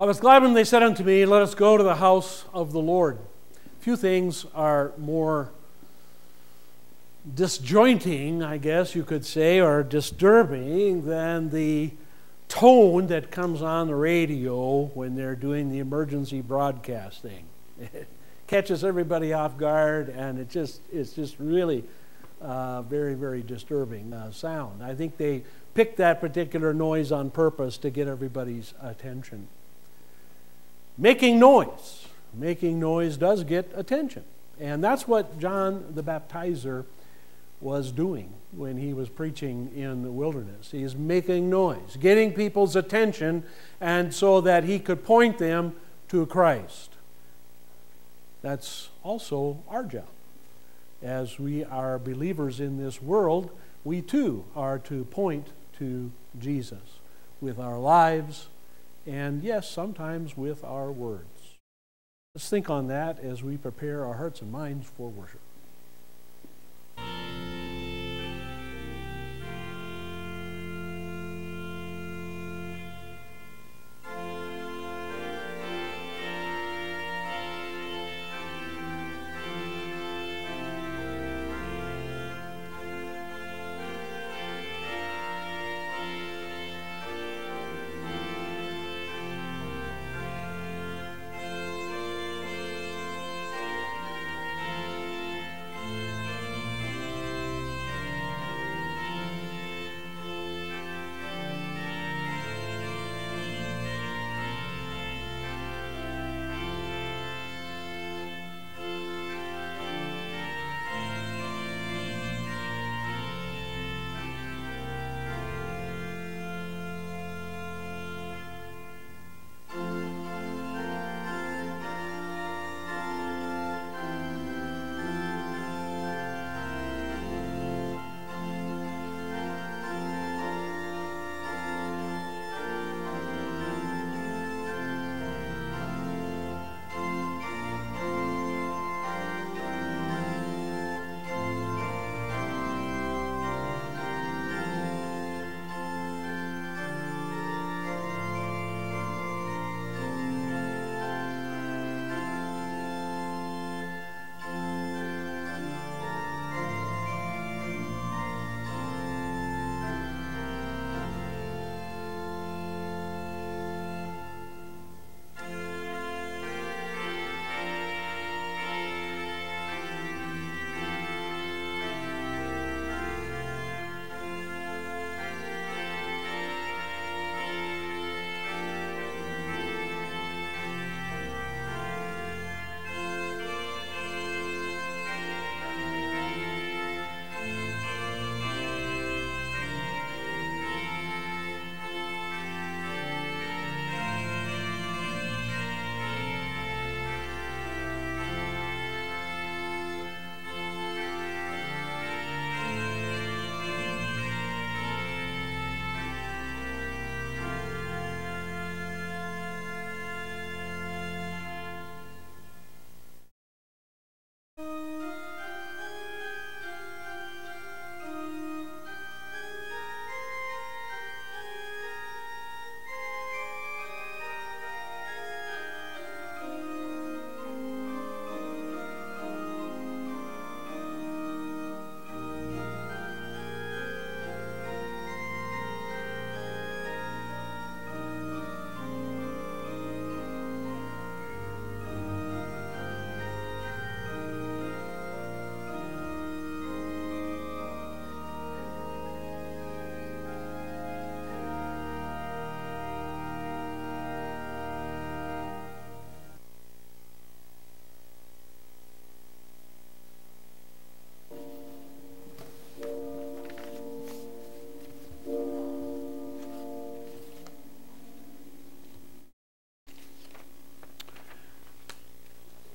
I was glad when they said unto me, Let us go to the house of the Lord. Few things are more disjointing, I guess you could say, or disturbing than the tone that comes on the radio when they're doing the emergency broadcasting. It catches everybody off guard, and it just it's just really uh, very very disturbing uh, sound. I think they picked that particular noise on purpose to get everybody's attention. Making noise. Making noise does get attention. And that's what John the Baptizer was doing when he was preaching in the wilderness. He is making noise, getting people's attention, and so that he could point them to Christ. That's also our job. As we are believers in this world, we too are to point to Jesus with our lives and yes, sometimes with our words. Let's think on that as we prepare our hearts and minds for worship.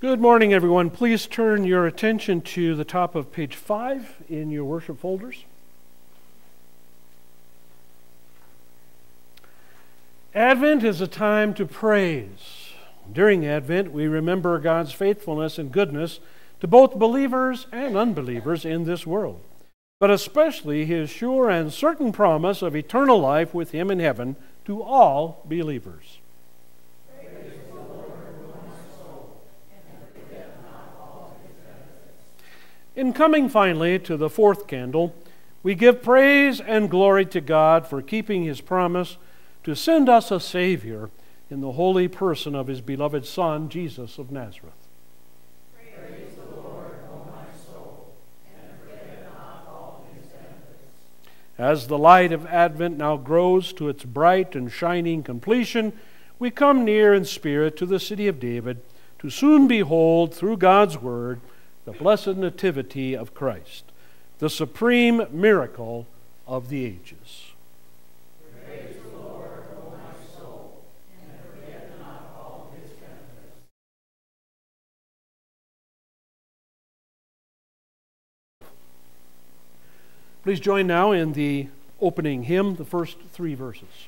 Good morning, everyone. Please turn your attention to the top of page 5 in your worship folders. Advent is a time to praise. During Advent, we remember God's faithfulness and goodness to both believers and unbelievers in this world, but especially his sure and certain promise of eternal life with him in heaven to all believers. In coming finally to the fourth candle, we give praise and glory to God for keeping his promise to send us a Savior in the holy person of his beloved Son, Jesus of Nazareth. As the light of Advent now grows to its bright and shining completion, we come near in spirit to the city of David to soon behold, through God's Word, the blessed Nativity of Christ, the supreme miracle of the ages. Please join now in the opening hymn, the first three verses.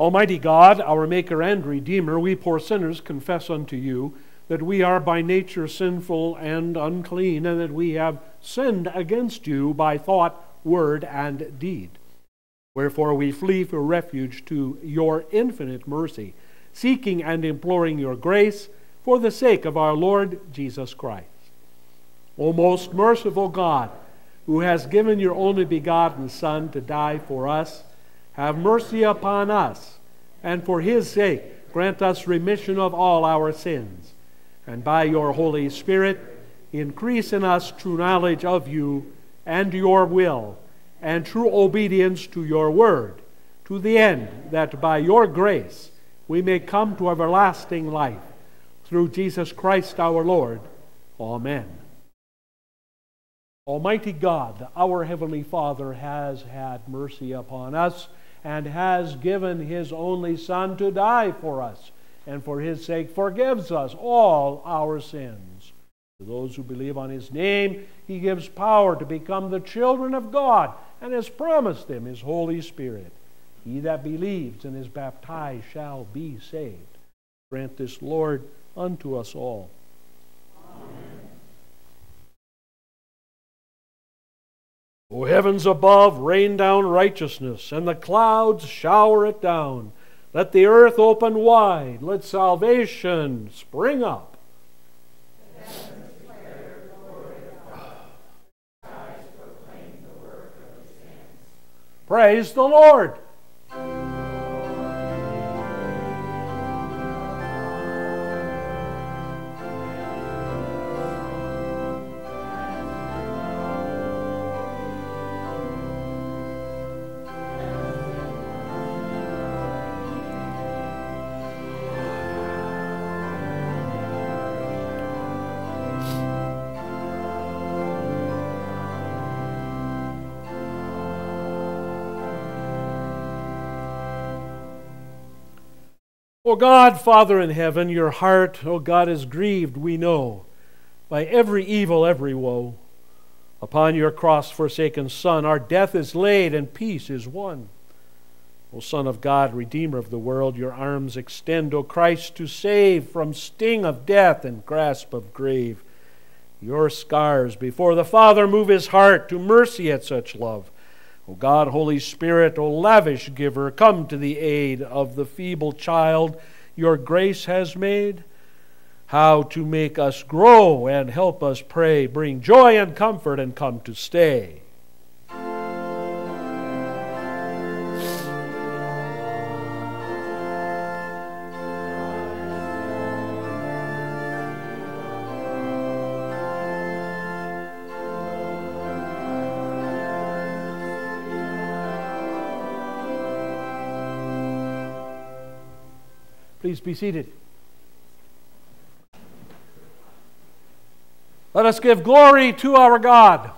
Almighty God, our Maker and Redeemer, we poor sinners confess unto you that we are by nature sinful and unclean, and that we have sinned against you by thought, word, and deed. Wherefore we flee for refuge to your infinite mercy, seeking and imploring your grace for the sake of our Lord Jesus Christ. O most merciful God, who has given your only begotten Son to die for us, have mercy upon us, and for his sake grant us remission of all our sins, and by your Holy Spirit, increase in us true knowledge of you and your will, and true obedience to your word, to the end that by your grace we may come to everlasting life. Through Jesus Christ our Lord. Amen. Almighty God, our Heavenly Father, has had mercy upon us and has given His only Son to die for us, and for His sake forgives us all our sins. To those who believe on His name, He gives power to become the children of God and has promised them His Holy Spirit. He that believes and is baptized shall be saved. Grant this, Lord, unto us all. O heavens above, rain down righteousness, and the clouds shower it down. Let the earth open wide, let salvation spring up. Praise the Lord. O God, Father in heaven, your heart, O God, is grieved, we know, by every evil, every woe. Upon your cross forsaken Son, our death is laid and peace is won. O Son of God, Redeemer of the world, your arms extend, O Christ, to save from sting of death and grasp of grave. Your scars before the Father move his heart to mercy at such love. O God, Holy Spirit, O lavish giver, come to the aid of the feeble child your grace has made. How to make us grow and help us pray, bring joy and comfort and come to stay. Please be seated. Let us give glory to our God.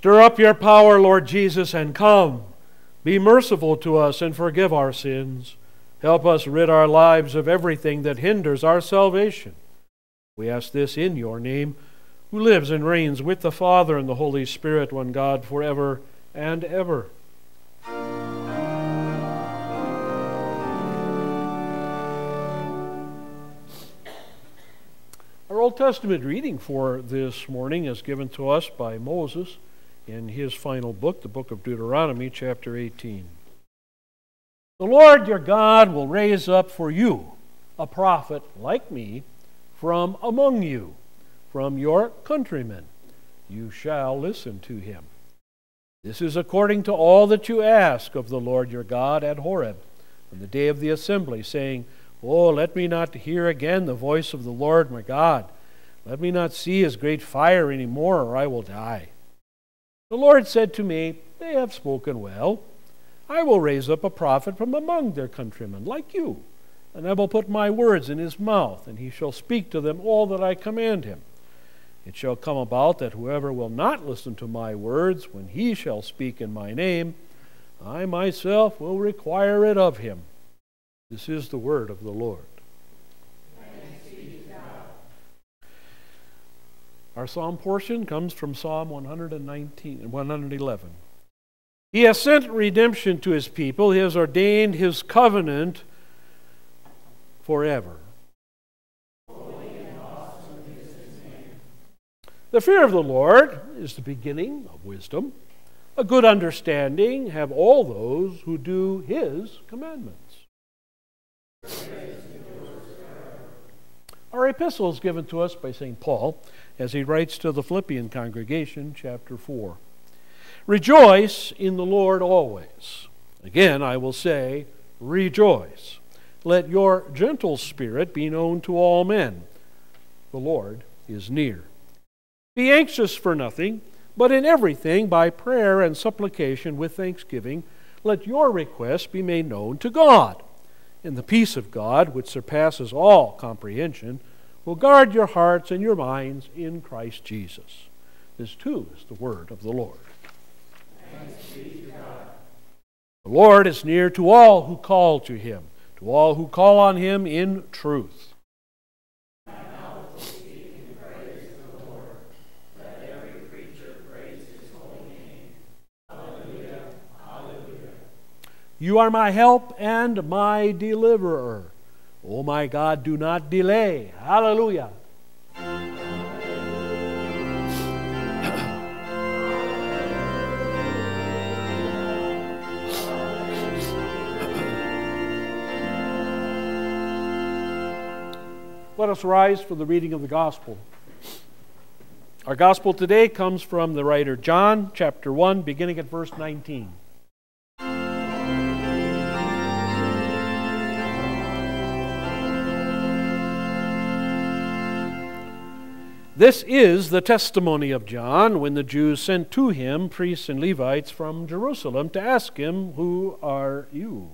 Stir up your power, Lord Jesus, and come. Be merciful to us and forgive our sins. Help us rid our lives of everything that hinders our salvation. We ask this in your name, who lives and reigns with the Father and the Holy Spirit, one God, forever and ever. Our Old Testament reading for this morning is given to us by Moses in his final book, the book of Deuteronomy, chapter 18. The Lord your God will raise up for you a prophet like me from among you, from your countrymen. You shall listen to him. This is according to all that you ask of the Lord your God at Horeb on the day of the assembly, saying, Oh, let me not hear again the voice of the Lord my God. Let me not see his great fire any more, or I will die. The Lord said to me, They have spoken well. I will raise up a prophet from among their countrymen, like you, and I will put my words in his mouth, and he shall speak to them all that I command him. It shall come about that whoever will not listen to my words, when he shall speak in my name, I myself will require it of him. This is the word of the Lord. Our psalm portion comes from Psalm 119 and 111. He has sent redemption to his people. He has ordained his covenant forever. The fear of the Lord is the beginning of wisdom. A good understanding have all those who do his commandments. Our epistle is given to us by St. Paul as he writes to the Philippian congregation, chapter 4. Rejoice in the Lord always. Again, I will say, rejoice. Let your gentle spirit be known to all men. The Lord is near. Be anxious for nothing, but in everything, by prayer and supplication with thanksgiving, let your requests be made known to God and the peace of God, which surpasses all comprehension, will guard your hearts and your minds in Christ Jesus. This too is the word of the Lord. The Lord is near to all who call to him, to all who call on him in truth. You are my help and my deliverer. Oh my God, do not delay. Hallelujah. Let us rise for the reading of the gospel. Our gospel today comes from the writer John, chapter 1, beginning at verse 19. This is the testimony of John when the Jews sent to him priests and Levites from Jerusalem to ask him, Who are you?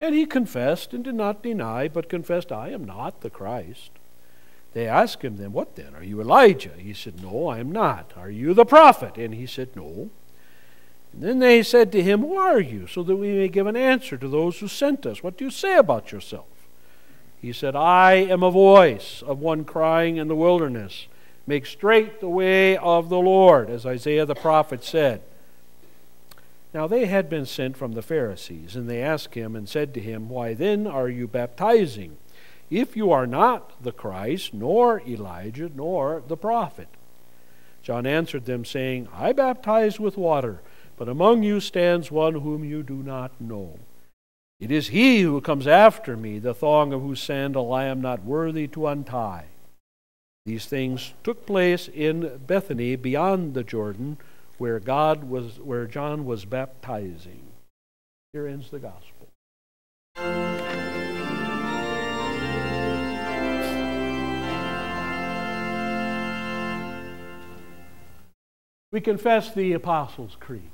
And he confessed and did not deny, but confessed, I am not the Christ. They asked him then, What then? Are you Elijah? He said, No, I am not. Are you the prophet? And he said, No. And then they said to him, Who are you? So that we may give an answer to those who sent us. What do you say about yourself? He said, I am a voice of one crying in the wilderness, Make straight the way of the Lord, as Isaiah the prophet said. Now they had been sent from the Pharisees, and they asked him and said to him, Why then are you baptizing, if you are not the Christ, nor Elijah, nor the prophet? John answered them, saying, I baptize with water, but among you stands one whom you do not know. It is he who comes after me, the thong of whose sandal I am not worthy to untie. These things took place in Bethany beyond the Jordan, where God was where John was baptizing. Here ends the gospel. We confess the Apostles' Creed.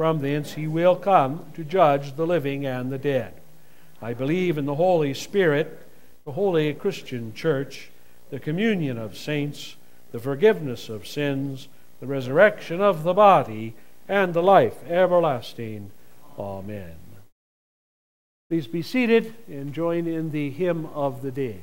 From thence he will come to judge the living and the dead. I believe in the Holy Spirit, the holy Christian church the communion of saints, the forgiveness of sins, the resurrection of the body, and the life everlasting. Amen. Please be seated and join in the hymn of the day.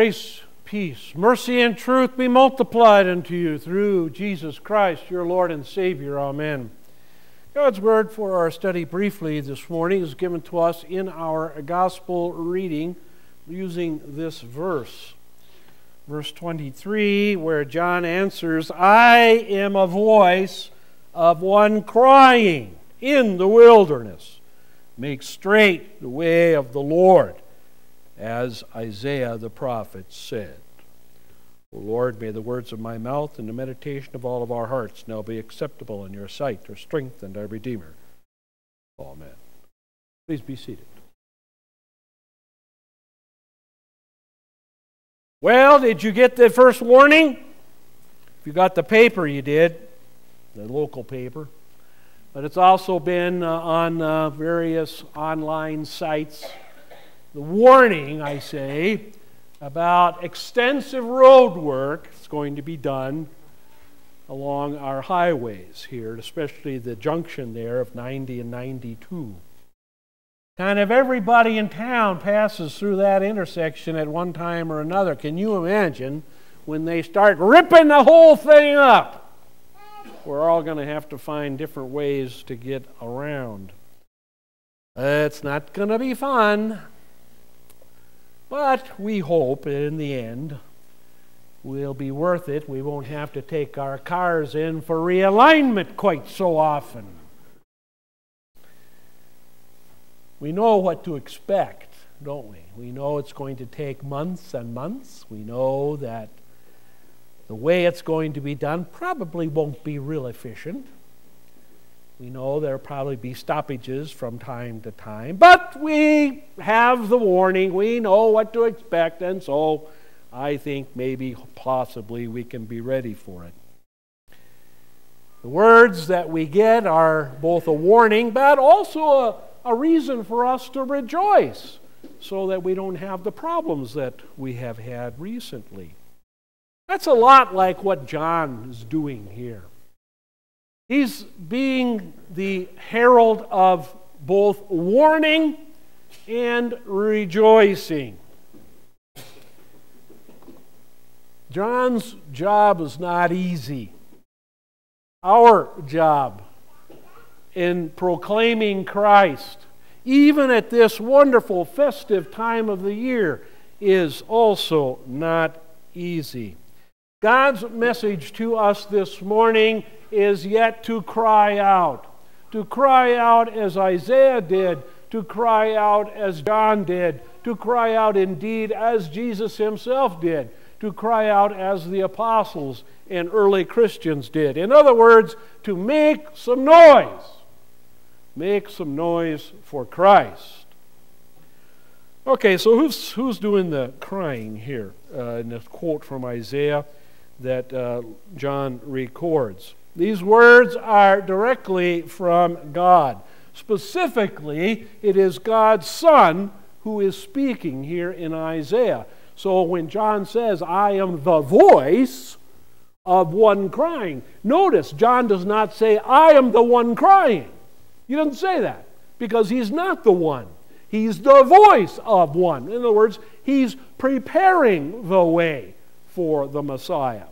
Grace, peace, mercy, and truth be multiplied unto you through Jesus Christ, your Lord and Savior. Amen. God's word for our study briefly this morning is given to us in our gospel reading using this verse. Verse 23, where John answers, I am a voice of one crying in the wilderness, make straight the way of the Lord as Isaiah the prophet said. O Lord, may the words of my mouth and the meditation of all of our hearts now be acceptable in your sight, our strength and our Redeemer. Amen. Please be seated. Well, did you get the first warning? If you got the paper, you did, the local paper. but it's also been uh, on uh, various online sites. The warning, I say, about extensive road work is going to be done along our highways here, especially the junction there of 90 and 92. Kind of everybody in town passes through that intersection at one time or another. Can you imagine when they start ripping the whole thing up? We're all going to have to find different ways to get around. It's not going to be fun, but we hope in the end will be worth it. We won't have to take our cars in for realignment quite so often. We know what to expect, don't we? We know it's going to take months and months. We know that the way it's going to be done probably won't be real efficient. We know there'll probably be stoppages from time to time, but we have the warning. We know what to expect, and so I think maybe, possibly, we can be ready for it. The words that we get are both a warning, but also a, a reason for us to rejoice so that we don't have the problems that we have had recently. That's a lot like what John is doing here. He's being the herald of both warning and rejoicing. John's job is not easy. Our job in proclaiming Christ, even at this wonderful festive time of the year, is also not easy. God's message to us this morning is yet to cry out. To cry out as Isaiah did, to cry out as John did, to cry out indeed as Jesus himself did to cry out as the apostles and early Christians did. In other words, to make some noise. Make some noise for Christ. Okay, so who's, who's doing the crying here uh, in this quote from Isaiah that uh, John records? These words are directly from God. Specifically, it is God's Son who is speaking here in Isaiah. So when John says, I am the voice of one crying, notice John does not say, I am the one crying. He doesn't say that because he's not the one. He's the voice of one. In other words, he's preparing the way for the Messiah.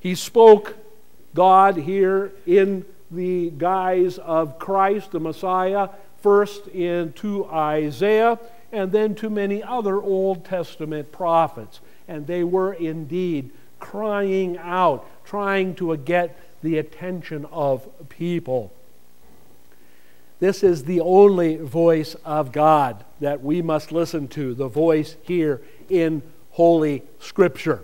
He spoke God here in the guise of Christ, the Messiah, first into Isaiah and then to many other Old Testament prophets. And they were indeed crying out, trying to get the attention of people. This is the only voice of God that we must listen to, the voice here in Holy Scripture.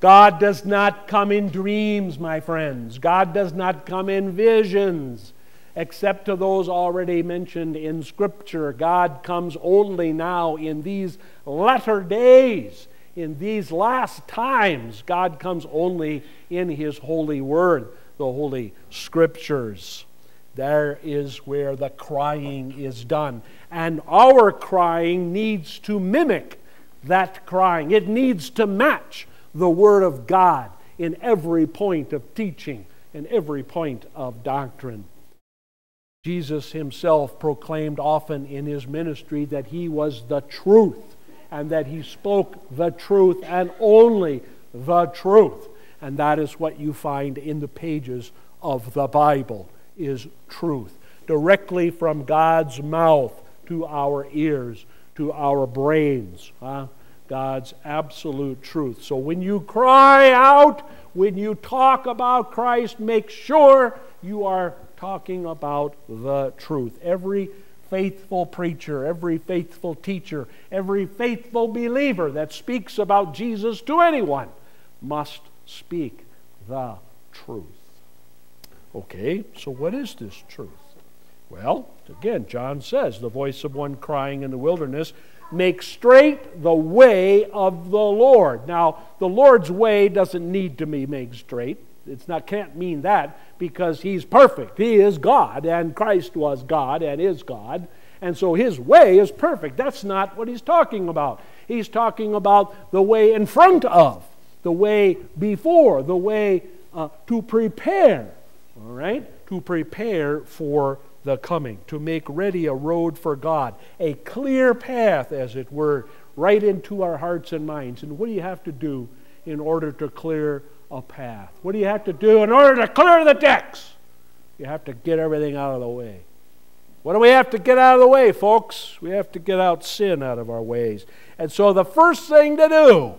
God does not come in dreams, my friends. God does not come in visions except to those already mentioned in Scripture. God comes only now in these latter days, in these last times. God comes only in His holy word, the Holy Scriptures. There is where the crying is done. And our crying needs to mimic that crying, it needs to match the Word of God in every point of teaching, in every point of doctrine. Jesus himself proclaimed often in his ministry that he was the truth and that he spoke the truth and only the truth. And that is what you find in the pages of the Bible is truth, directly from God's mouth to our ears, to our brains. Huh? God's absolute truth. So when you cry out, when you talk about Christ, make sure you are talking about the truth. Every faithful preacher, every faithful teacher, every faithful believer that speaks about Jesus to anyone must speak the truth. Okay, so what is this truth? Well, again, John says, the voice of one crying in the wilderness, make straight the way of the Lord. Now, the Lord's way doesn't need to be made straight. It's not can't mean that because he's perfect. He is God, and Christ was God and is God. And so his way is perfect. That's not what he's talking about. He's talking about the way in front of, the way before, the way uh, to prepare. All right? To prepare for the coming, to make ready a road for God, a clear path, as it were, right into our hearts and minds. And what do you have to do in order to clear a path? What do you have to do in order to clear the decks? You have to get everything out of the way. What do we have to get out of the way, folks? We have to get out sin out of our ways. And so the first thing to do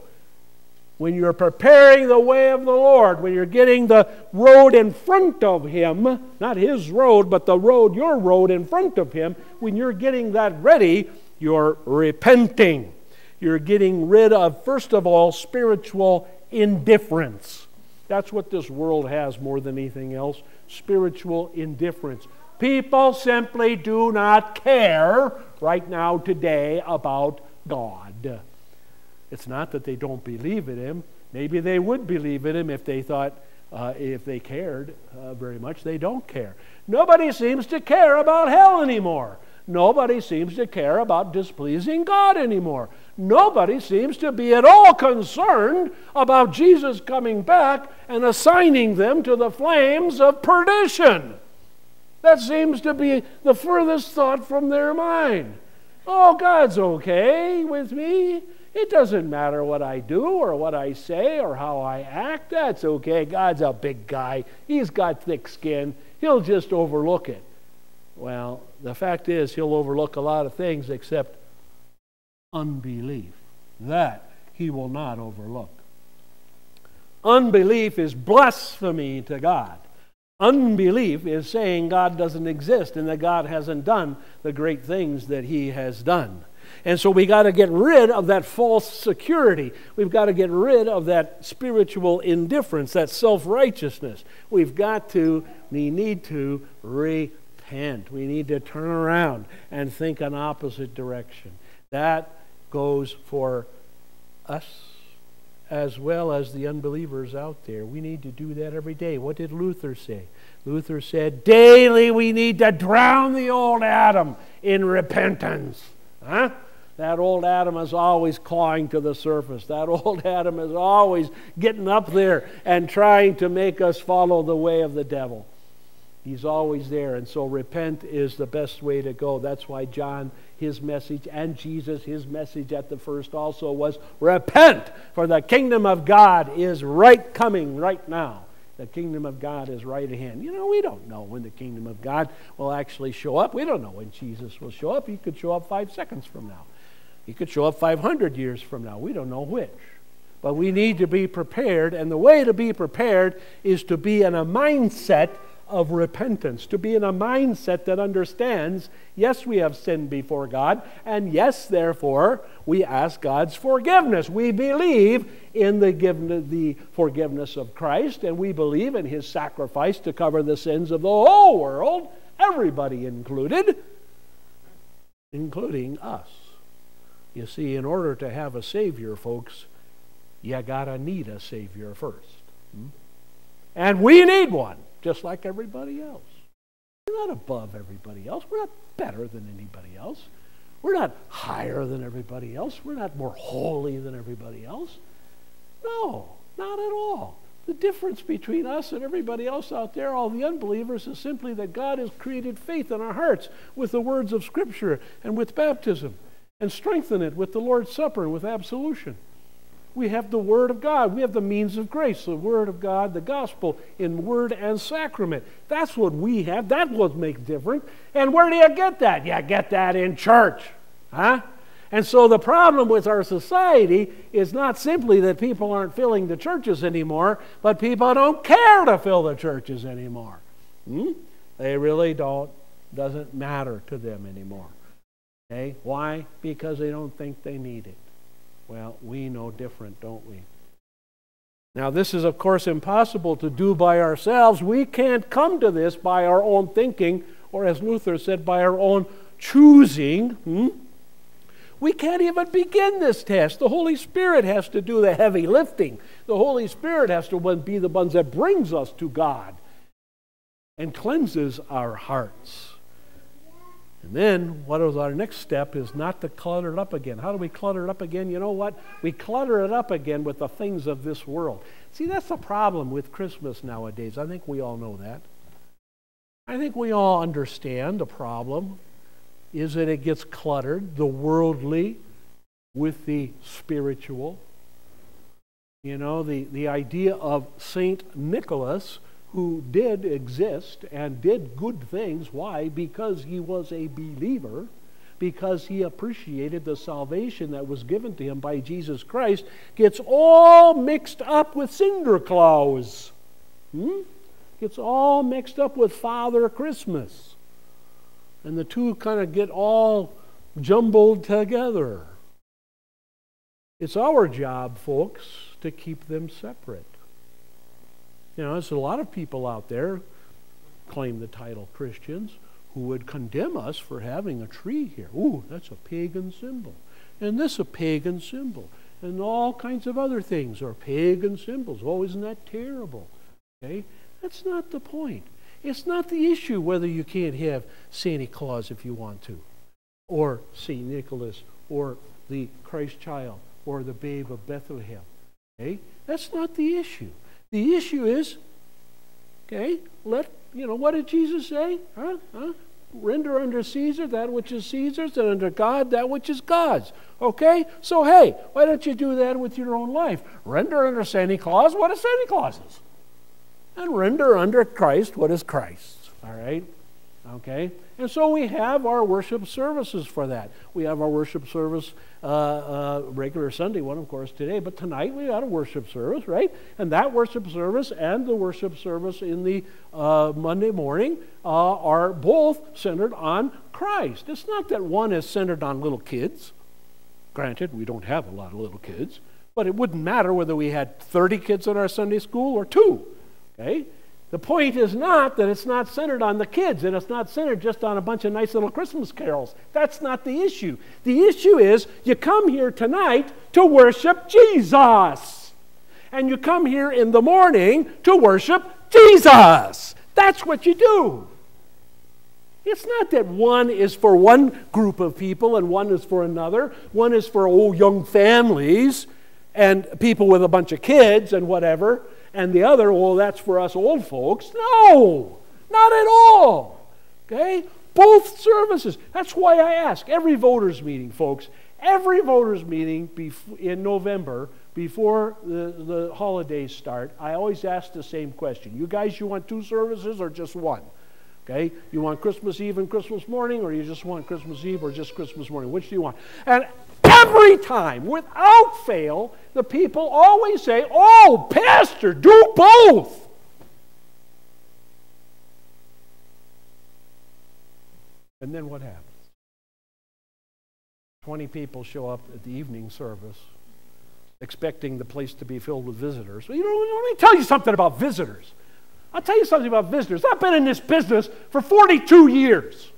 when you're preparing the way of the Lord, when you're getting the road in front of Him, not His road, but the road, your road in front of Him, when you're getting that ready, you're repenting. You're getting rid of, first of all, spiritual indifference. That's what this world has more than anything else spiritual indifference. People simply do not care right now, today, about God. It's not that they don't believe in Him. Maybe they would believe in Him if they thought, uh, if they cared uh, very much. They don't care. Nobody seems to care about hell anymore. Nobody seems to care about displeasing God anymore. Nobody seems to be at all concerned about Jesus coming back and assigning them to the flames of perdition. That seems to be the furthest thought from their mind. Oh, God's okay with me. It doesn't matter what I do or what I say or how I act. That's okay. God's a big guy. He's got thick skin. He'll just overlook it. Well, the fact is, He'll overlook a lot of things except unbelief. That He will not overlook. Unbelief is blasphemy to God. Unbelief is saying God doesn't exist and that God hasn't done the great things that He has done. And so we got to get rid of that false security. We've got to get rid of that spiritual indifference, that self righteousness. We've got to, we need to repent. We need to turn around and think an opposite direction. That goes for us as well as the unbelievers out there. We need to do that every day. What did Luther say? Luther said, Daily we need to drown the old Adam in repentance. Huh? That old Adam is always clawing to the surface. That old Adam is always getting up there and trying to make us follow the way of the devil. He's always there. And so repent is the best way to go. That's why John, his message, and Jesus, his message at the first also was repent, for the kingdom of God is right coming right now. The kingdom of God is right at hand. You know, we don't know when the kingdom of God will actually show up. We don't know when Jesus will show up. He could show up five seconds from now, he could show up 500 years from now. We don't know which. But we need to be prepared, and the way to be prepared is to be in a mindset of repentance, to be in a mindset that understands yes, we have sinned before God, and yes, therefore, we ask God's forgiveness. We believe in the, the forgiveness of Christ, and we believe in his sacrifice to cover the sins of the whole world, everybody included, including us. You see, in order to have a Savior, folks, you gotta need a Savior first. Hmm? And we need one just like everybody else. We're not above everybody else. We're not better than anybody else. We're not higher than everybody else. We're not more holy than everybody else. No, not at all. The difference between us and everybody else out there, all the unbelievers, is simply that God has created faith in our hearts with the words of Scripture and with baptism, and strengthened it with the Lord's Supper and with absolution. We have the Word of God. We have the means of grace, the Word of God, the gospel in word and sacrament. That's what we have. That what makes different. And where do you get that? You get that in church. Huh? And so the problem with our society is not simply that people aren't filling the churches anymore, but people don't care to fill the churches anymore. Hmm? They really don't. Doesn't matter to them anymore. Okay? Why? Because they don't think they need it. Well, we know different, don't we? Now, this is, of course, impossible to do by ourselves. We can't come to this by our own thinking, or as Luther said, by our own choosing. Hmm? We can't even begin this test. The Holy Spirit has to do the heavy lifting. The Holy Spirit has to be the ones that brings us to God and cleanses our hearts. And then, what is our next step is not to clutter it up again. How do we clutter it up again? You know what? We clutter it up again with the things of this world. See, that's the problem with Christmas nowadays. I think we all know that. I think we all understand the problem is that it gets cluttered, the worldly with the spiritual. You know, the, the idea of St. Nicholas who did exist and did good things. Why? Because he was a believer, because he appreciated the salvation that was given to him by Jesus Christ, gets all mixed up with Sinterklaas. Hmm? Gets all mixed up with Father Christmas. And the two kind of get all jumbled together. It's our job, folks, to keep them separate. You know, there's a lot of people out there claim the title Christians who would condemn us for having a tree here. Ooh, that's a pagan symbol. And this a pagan symbol. And all kinds of other things are pagan symbols. Oh, isn't that terrible? Okay? That's not the point. It's not the issue whether you can't have Santa Claus if you want to, or St. Nicholas, or the Christ child, or the babe of Bethlehem. Okay? That's not the issue. The issue is, okay, let, you know, what did Jesus say? Huh? Huh? Render unto Caesar that which is Caesar's, and unto God that which is God's. Okay? So, hey, why don't you do that with your own life? Render under Santa Claus what is Santa Claus's. And render under Christ what is Christ's. All right? Okay? And so we have our worship services for that. We have our worship service, uh, uh, regular Sunday one, of course, today, but tonight we got a worship service, right? And that worship service and the worship service in the uh, Monday morning uh, are both centered on Christ. It's not that one is centered on little kids. Granted, we don't have a lot of little kids, but it wouldn't matter whether we had 30 kids in our Sunday school or two. Okay? The point is not that it's not centered on the kids and it's not centered just on a bunch of nice little Christmas carols. That's not the issue. The issue is you come here tonight to worship Jesus. And you come here in the morning to worship Jesus. That's what you do. It's not that one is for one group of people and one is for another. One is for old young families and people with a bunch of kids and whatever and the other, well, that's for us old folks. No, not at all. Okay? Both services. That's why I ask every voters' meeting, folks, every voters' meeting in November before the, the holidays start, I always ask the same question. You guys, you want two services or just one? Okay? You want Christmas Eve and Christmas morning, or you just want Christmas Eve or just Christmas morning? Which do you want? And every time, without fail, the people always say, Oh, Pastor, do both. And then what happens? 20 people show up at the evening service expecting the place to be filled with visitors. Well, you know, let me tell you something about visitors. I'll tell you something about visitors. I've been in this business for 42 years.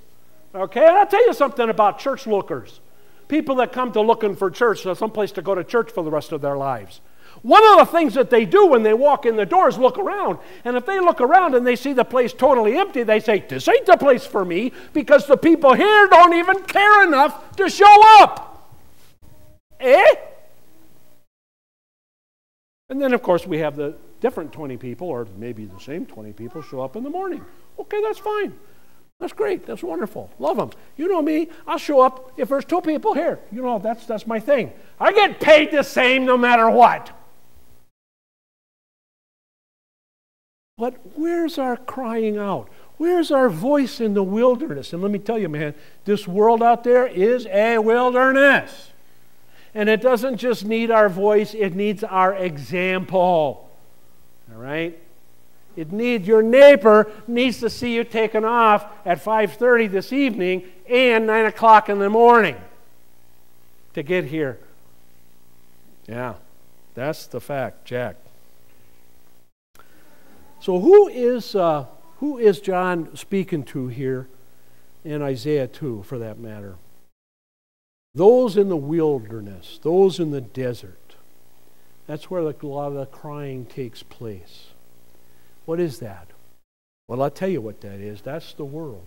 Okay? And I'll tell you something about church lookers people that come to looking for church, so someplace to go to church for the rest of their lives. One of the things that they do when they walk in the door is look around. And if they look around and they see the place totally empty, they say, This ain't the place for me because the people here don't even care enough to show up. Eh? And then, of course, we have the different 20 people, or maybe the same 20 people, show up in the morning. Okay, that's fine. That's great. That's wonderful. Love them. You know me. I'll show up if there's two people here. You know, that's, that's my thing. I get paid the same no matter what. But where's our crying out? Where's our voice in the wilderness? And let me tell you, man, this world out there is a wilderness. And it doesn't just need our voice, it needs our example. All right? It needs your neighbor needs to see you taken off at 5:30 this evening and 9 o'clock in the morning to get here. Yeah, that's the fact, Jack. So who is uh, who is John speaking to here in Isaiah 2, for that matter? Those in the wilderness, those in the desert. That's where a lot of the crying takes place. What is that? Well, I'll tell you what that is. That's the world.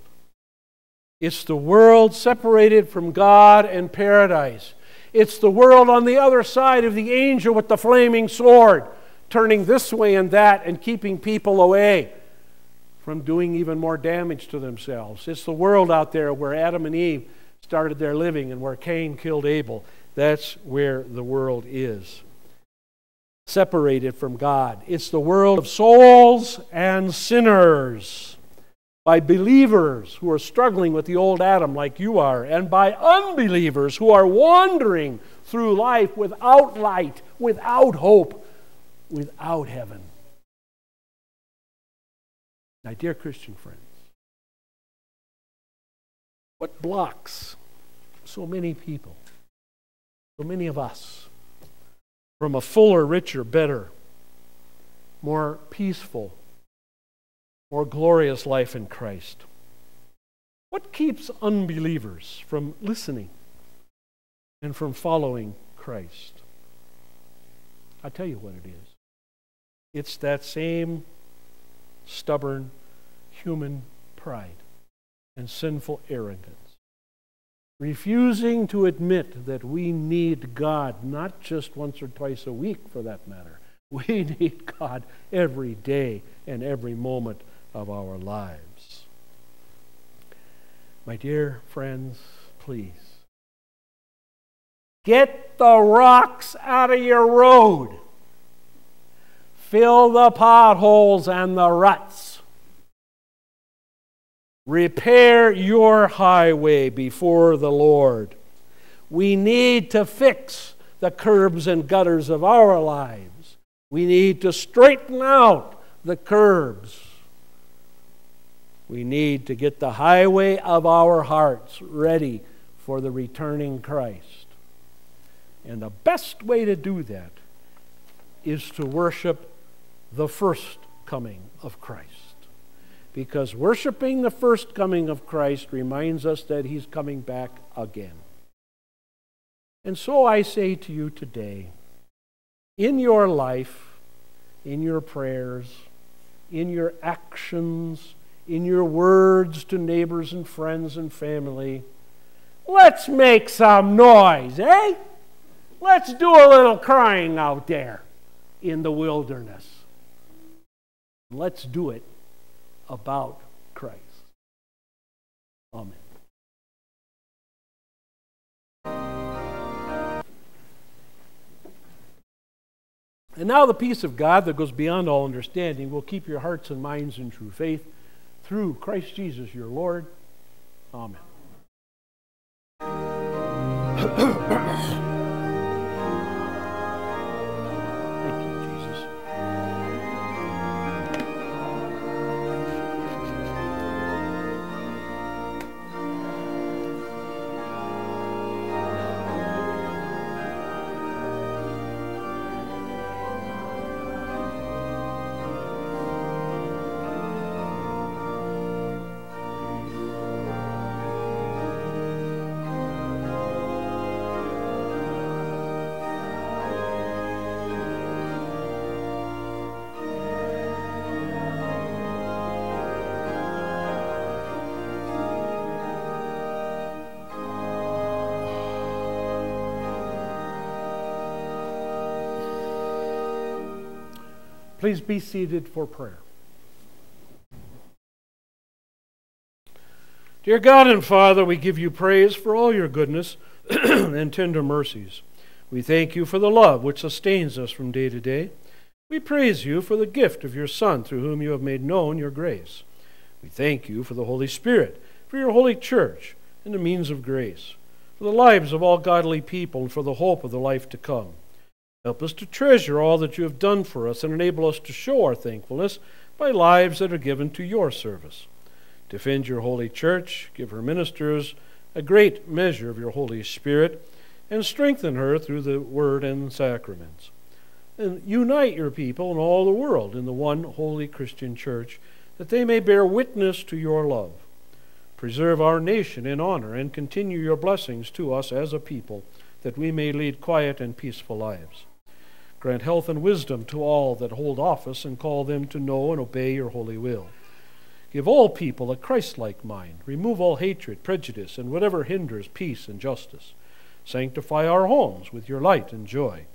It's the world separated from God and paradise. It's the world on the other side of the angel with the flaming sword, turning this way and that and keeping people away from doing even more damage to themselves. It's the world out there where Adam and Eve started their living and where Cain killed Abel. That's where the world is. Separated from God. It's the world of souls and sinners by believers who are struggling with the old Adam like you are, and by unbelievers who are wandering through life without light, without hope, without heaven. My dear Christian friends, what blocks so many people, so many of us, from a fuller, richer, better, more peaceful, more glorious life in Christ. What keeps unbelievers from listening and from following Christ? I tell you what it is. It's that same stubborn human pride and sinful arrogance. Refusing to admit that we need God, not just once or twice a week for that matter. We need God every day and every moment of our lives. My dear friends, please get the rocks out of your road, fill the potholes and the ruts. Repair your highway before the Lord. We need to fix the curbs and gutters of our lives. We need to straighten out the curbs we need to get the highway of our hearts ready for the returning Christ. And the best way to do that is to worship the first coming of Christ. Because worshiping the first coming of Christ reminds us that he's coming back again. And so I say to you today, in your life, in your prayers, in your actions, in your words to neighbors and friends and family. Let's make some noise, eh? Let's do a little crying out there in the wilderness. Let's do it about Christ. Amen. And now the peace of God that goes beyond all understanding will keep your hearts and minds in true faith through Christ Jesus your Lord. Amen. Please be seated for prayer. Dear God and Father, we give you praise for all your goodness and tender mercies. We thank you for the love which sustains us from day to day. We praise you for the gift of your Son, through whom you have made known your grace. We thank you for the Holy Spirit, for your holy church, and the means of grace, for the lives of all godly people, and for the hope of the life to come. Help us to treasure all that you have done for us and enable us to show our thankfulness by lives that are given to your service. Defend your holy church, give her ministers a great measure of your Holy Spirit, and strengthen her through the word and sacraments. And unite your people and all the world in the one holy Christian church, that they may bear witness to your love. Preserve our nation in honor and continue your blessings to us as a people, that we may lead quiet and peaceful lives. Grant health and wisdom to all that hold office, and call them to know and obey your holy will. Give all people a Christ like mind. Remove all hatred, prejudice, and whatever hinders peace and justice. Sanctify our homes with your light and joy.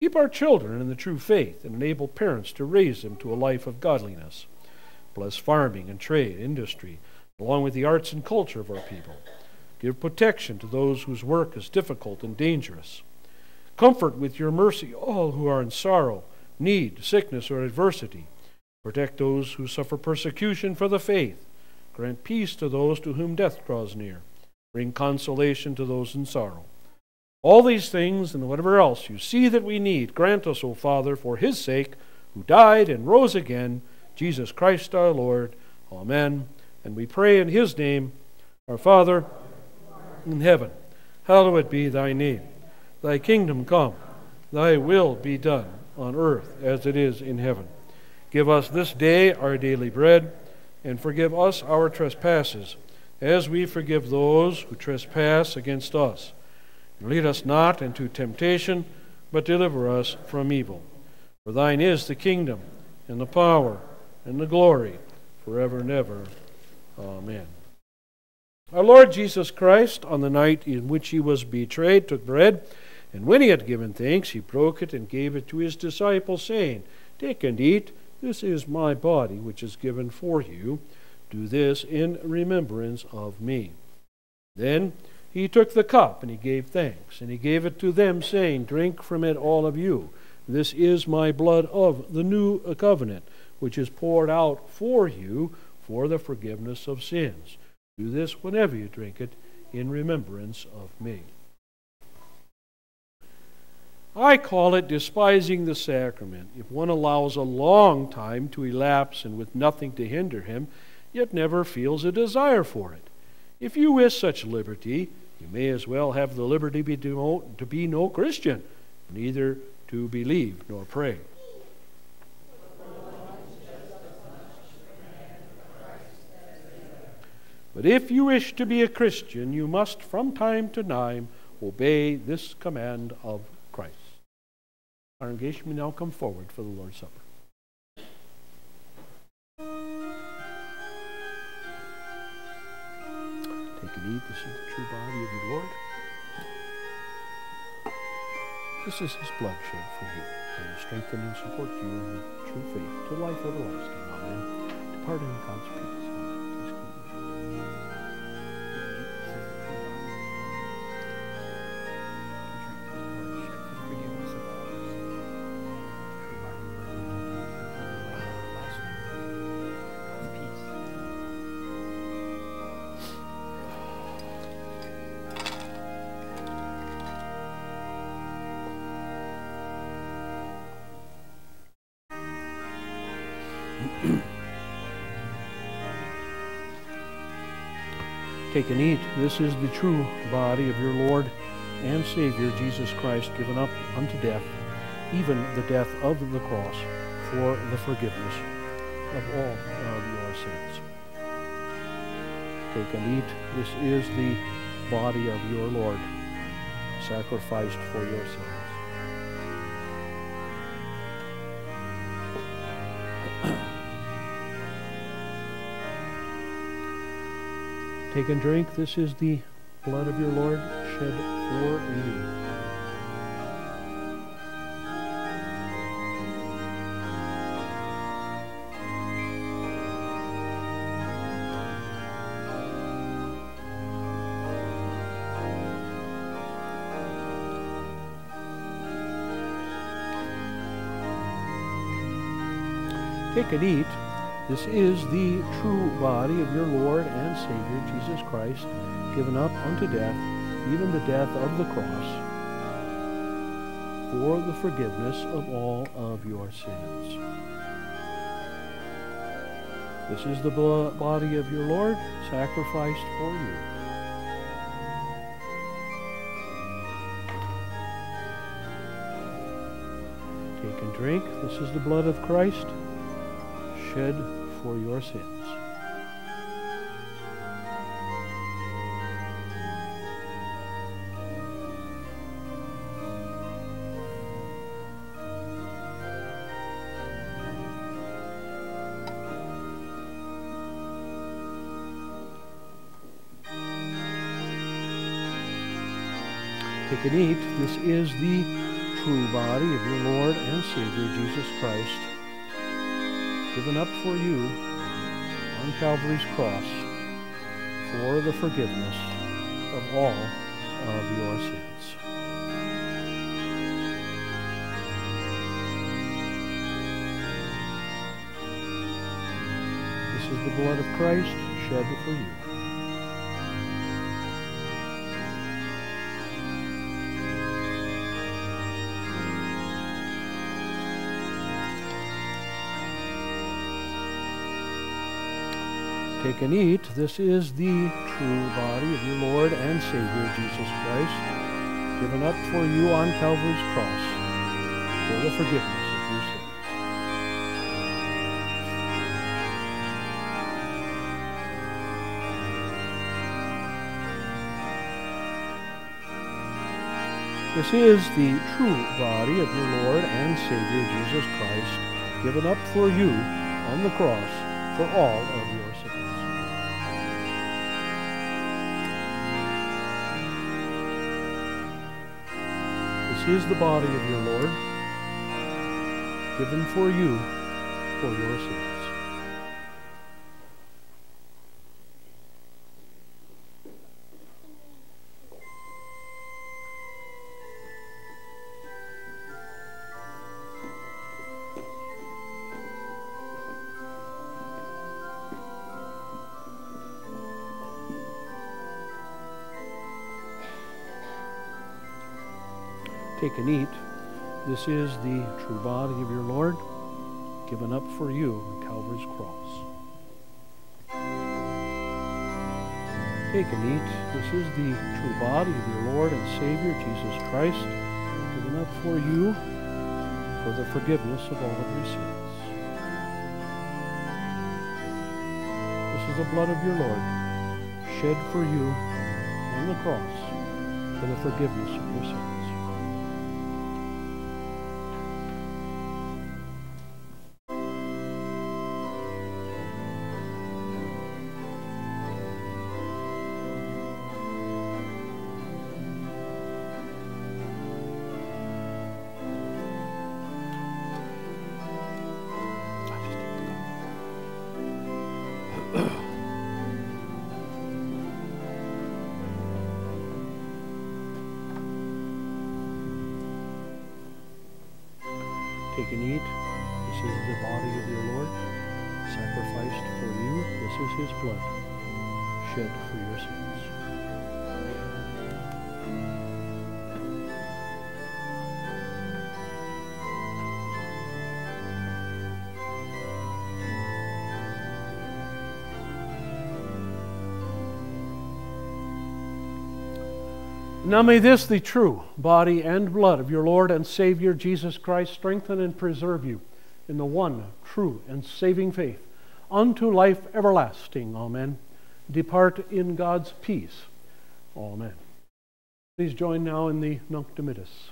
Keep our children in the true faith and enable parents to raise them to a life of godliness. Bless farming and trade, industry, along with the arts and culture of our people. Give protection to those whose work is difficult and dangerous. Comfort with your mercy all who are in sorrow, need, sickness, or adversity. Protect those who suffer persecution for the faith. Grant peace to those to whom death draws near. Bring consolation to those in sorrow. All these things and whatever else you see that we need, grant us, O Father, for his sake, who died and rose again, Jesus Christ our Lord. Amen. And we pray in his name, our Father in heaven, hallowed be thy name. Thy kingdom come, thy will be done on earth as it is in heaven. Give us this day our daily bread, and forgive us our trespasses, as we forgive those who trespass against us. And lead us not into temptation, but deliver us from evil. For thine is the kingdom, and the power, and the glory, forever and ever. Amen. Our Lord Jesus Christ, on the night in which he was betrayed, took bread. And when he had given thanks, he broke it and gave it to his disciples, saying, Take and eat. This is my body, which is given for you. Do this in remembrance of me. Then he took the cup, and he gave thanks, and he gave it to them, saying, Drink from it, all of you. This is my blood of the new covenant, which is poured out for you for the forgiveness of sins. Do this whenever you drink it in remembrance of me. I call it despising the sacrament. If one allows a long time to elapse and with nothing to hinder him, yet never feels a desire for it. If you wish such liberty, you may as well have the liberty be to, to be no Christian, neither to believe nor pray. But if you wish to be a Christian, you must from time to time obey this command of our engagement may now come forward for the Lord's Supper. Take and eat. This is the true body of the Lord. This is his blood shed for you, and strengthen and support you in the true faith to life everlasting. Amen. Depart in God's peace. Take and eat. This is the true body of your Lord and Savior Jesus Christ, given up unto death, even the death of the cross, for the forgiveness of all of your sins. Take and eat. This is the body of your Lord, sacrificed for your sins. Take and drink. This is the blood of your Lord shed for you. Take and eat. This is the true body of your Lord and Savior Jesus Christ, given up unto death, even the death of the cross, for the forgiveness of all of your sins. This is the body of your Lord, sacrificed for you. Take and drink. This is the blood of Christ shed for your sins. Take and eat. This is the true body of your Lord and Savior, Jesus Christ given up for you on Calvary's cross for the forgiveness of all of your sins. This is the blood of Christ shed for you. Take and eat. This is the true body of your Lord and Savior Jesus Christ, given up for you on Calvary's cross for the forgiveness of your sins. This is the true body of your Lord and Savior Jesus Christ, given up for you on the cross for all of is the body of your Lord, given for you for your sins. Take and eat. This is the true body of your Lord, given up for you on Calvary's cross. Take and eat. This is the true body of your Lord and Savior, Jesus Christ, given up for you for the forgiveness of all of your sins. This is the blood of your Lord, shed for you on the cross for the forgiveness of your sins. Now may this, the true body and blood of your Lord and Savior Jesus Christ, strengthen and preserve you in the one true and saving faith unto life everlasting. Amen. Depart in God's peace. Amen. Please join now in the Nunc Dimittis.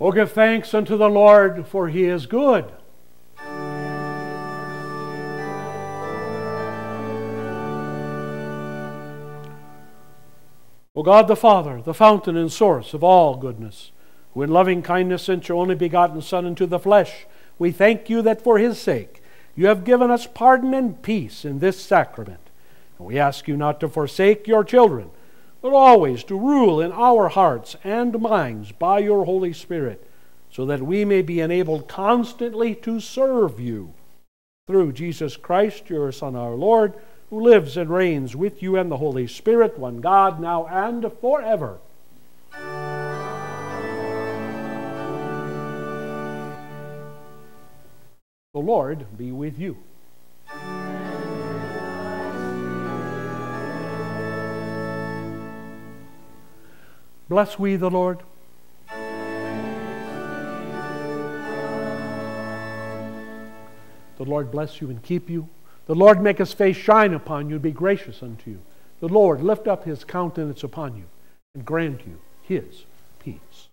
Oh, give thanks unto the Lord, for he is good. O God the Father, the fountain and source of all goodness, who in loving kindness sent your only begotten Son into the flesh. We thank you that for his sake you have given us pardon and peace in this sacrament. And we ask you not to forsake your children, but always to rule in our hearts and minds by your Holy Spirit, so that we may be enabled constantly to serve you. Through Jesus Christ, your Son, our Lord, who lives and reigns with you and the Holy Spirit, one God, now and forever. The Lord be with you. Bless we the Lord. The Lord bless you and keep you. The Lord make his face shine upon you and be gracious unto you. The Lord lift up his countenance upon you and grant you his peace.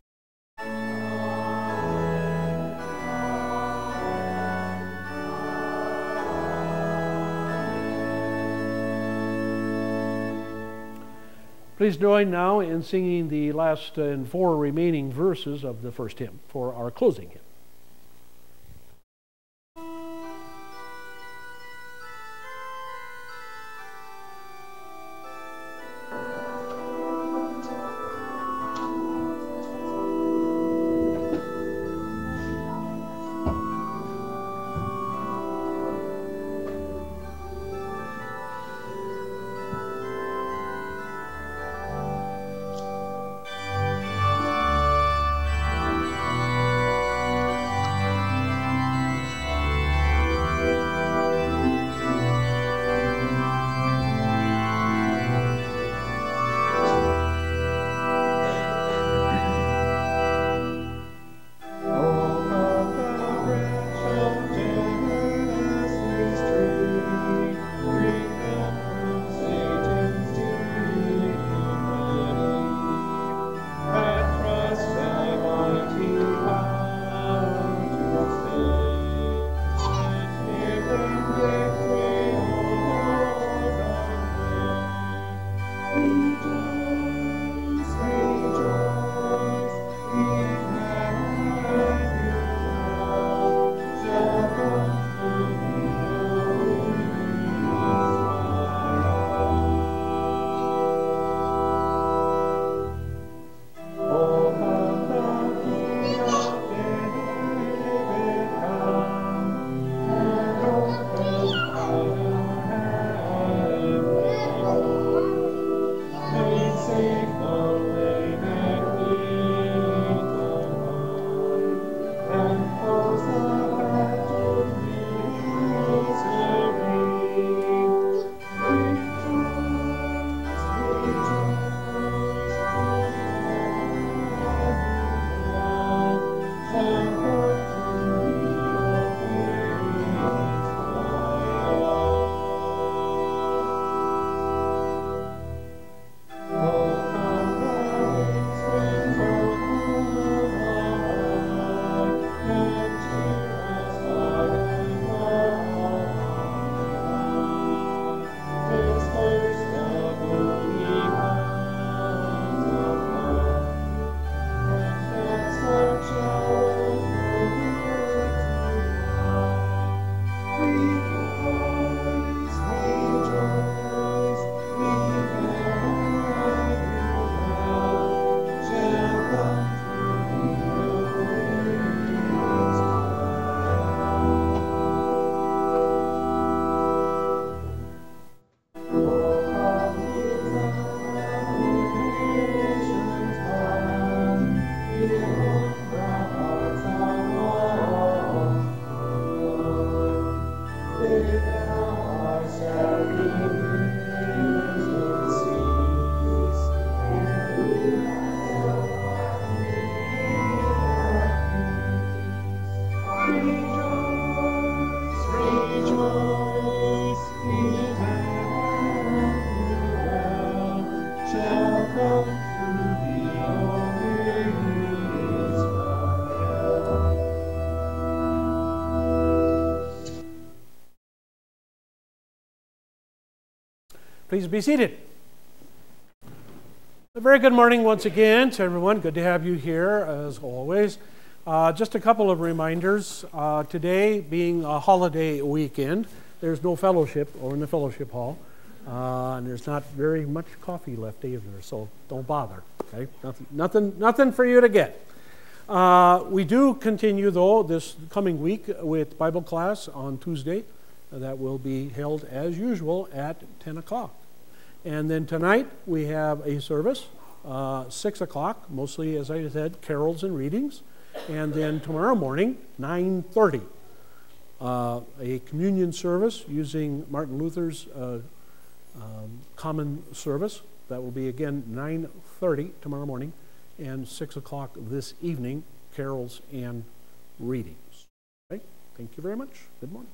Please join now in singing the last and four remaining verses of the first hymn for our closing hymn. Please be seated. A very good morning once again to everyone. Good to have you here as always. Uh, just a couple of reminders. Uh, today being a holiday weekend, there's no fellowship or in the fellowship hall, uh, and there's not very much coffee left either. So don't bother. Okay, nothing, nothing, nothing for you to get. Uh, we do continue though this coming week with Bible class on Tuesday. that will be held as usual at 10 o'clock. And then tonight we have a service, uh, 6 o'clock, mostly, as I said, carols and readings. And then tomorrow morning, 9.30, uh, a communion service using Martin Luther's uh, um, common service. That will be again 9.30 tomorrow morning and 6 o'clock this evening, carols and readings. Okay? Thank you very much. Good morning.